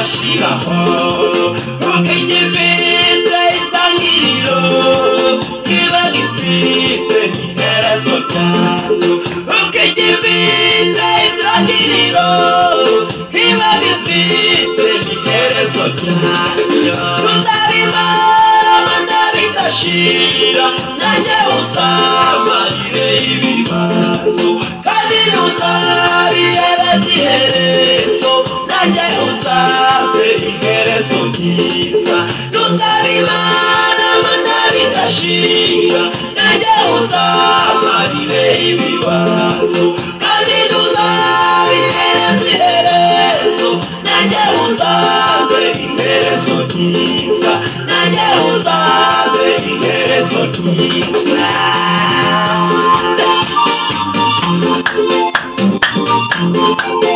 bizashiraho kuko igifite itangiriro kiba gifite n'iherezo ryacyo kuko igifite itangiriro kiba gifite n'iherezo ryacyo tuzabimara bigashira nanjye uzamarire ibibazo kandi ntuzabiyereza iherezo nanjye uzabe iherezo ryiza tuzabimara bigashira nanjye uzamarire ibibazo kandi ntuzabiyereza iherezo. Nanjye uzabe iherezo ryiza nanjye uzabe iherezo ryiza amafaranga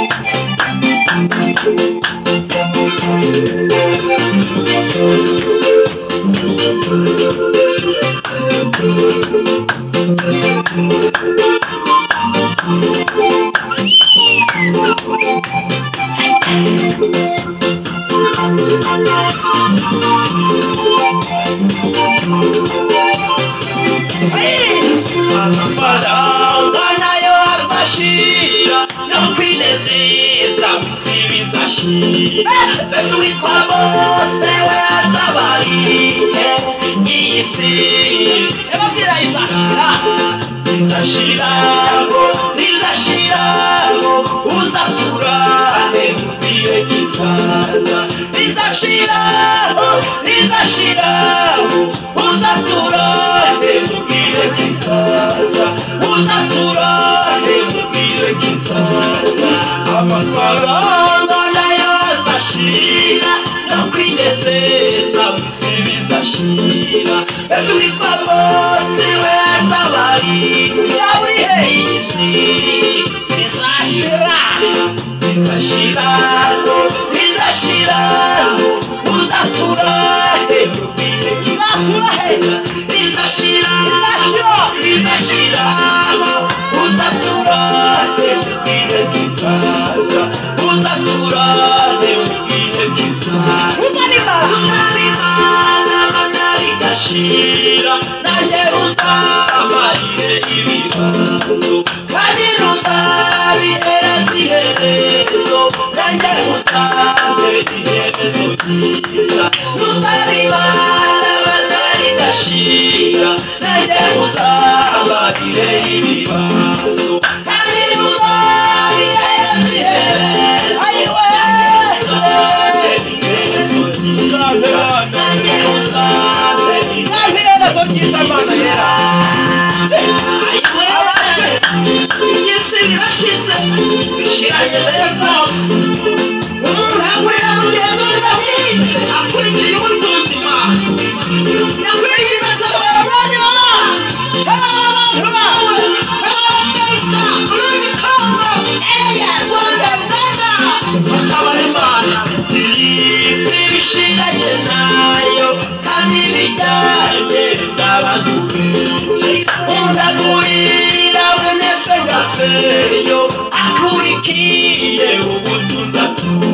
kupendezeza msimiza shi Besuri kwa bose wera zawali Isi Eba zira izashira Izashirago Izashirago Uzaturane Mbiwe kizaza Izashirago Izashirago Uzaturane Mbiwe usa Uzaturane Jesuit Pablo, Silvia Salari, Lauri Reisi, Isashira, Isashirano, Isashirano, Usatura, Natura Os Isashirano, Isashirano, Usatura, Os Usatura, Usatura, Usatura, Usatura, Usatura, uzamarire ibibazo kandi ntuzabihereza iherezo nanjye uzabe iherezo ryiza ngapferyo akurikiye ubutunzi atunze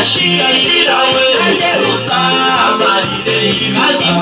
y'ubu musibanje abari kwizeye muri iyi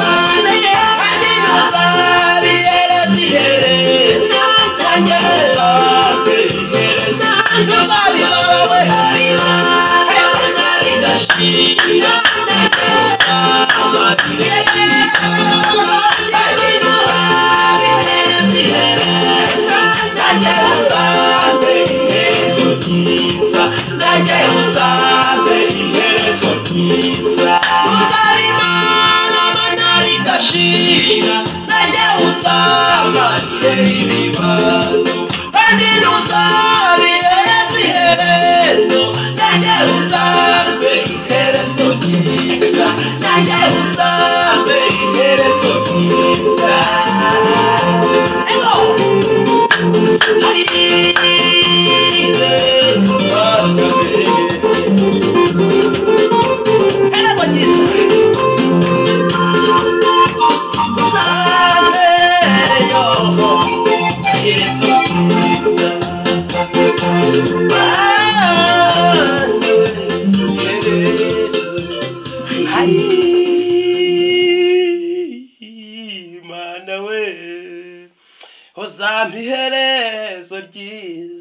minsi abari abantu barebye mana ibibazo kandi ntuzabiheze iherezo nanjye uzambe Mana